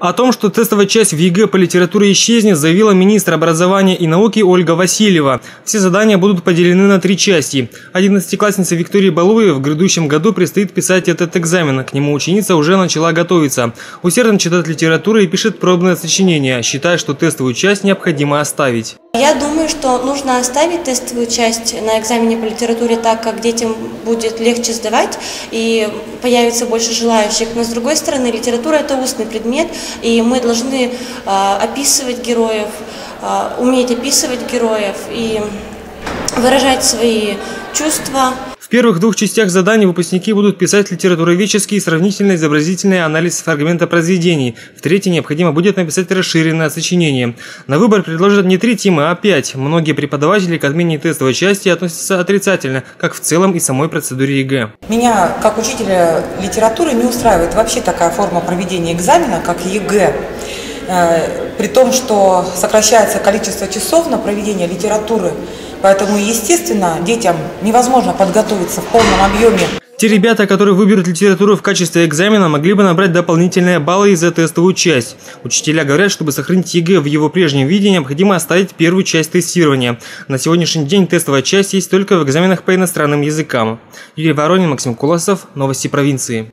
О том, что тестовая часть в ЕГЭ по литературе исчезнет, заявила министр образования и науки Ольга Васильева. Все задания будут поделены на три части. Одиннадцатикласснице Виктории Балуевой в грядущем году предстоит писать этот экзамен. К нему ученица уже начала готовиться. Усердно читает литературу и пишет пробное сочинение, считая, что тестовую часть необходимо оставить. Я думаю, что нужно оставить тестовую часть на экзамене по литературе так, как детям будет легче сдавать и появится больше желающих. Но с другой стороны, литература – это устный предмет, и мы должны э, описывать героев, э, уметь описывать героев и выражать свои чувства. В первых двух частях заданий выпускники будут писать литературоведческий и сравнительно-изобразительный анализ фрагмента произведений. В третьей необходимо будет написать расширенное сочинение. На выбор предложат не три темы, а пять. Многие преподаватели к отмене тестовой части относятся отрицательно, как в целом и самой процедуре ЕГЭ. Меня, как учителя литературы, не устраивает вообще такая форма проведения экзамена, как ЕГЭ. Э, при том, что сокращается количество часов на проведение литературы Поэтому, естественно, детям невозможно подготовиться в полном объеме. Те ребята, которые выберут литературу в качестве экзамена, могли бы набрать дополнительные баллы за тестовую часть. Учителя говорят, чтобы сохранить ЕГЭ в его прежнем виде, необходимо оставить первую часть тестирования. На сегодняшний день тестовая часть есть только в экзаменах по иностранным языкам. Юрий Воронин, Максим Куласов, Новости провинции.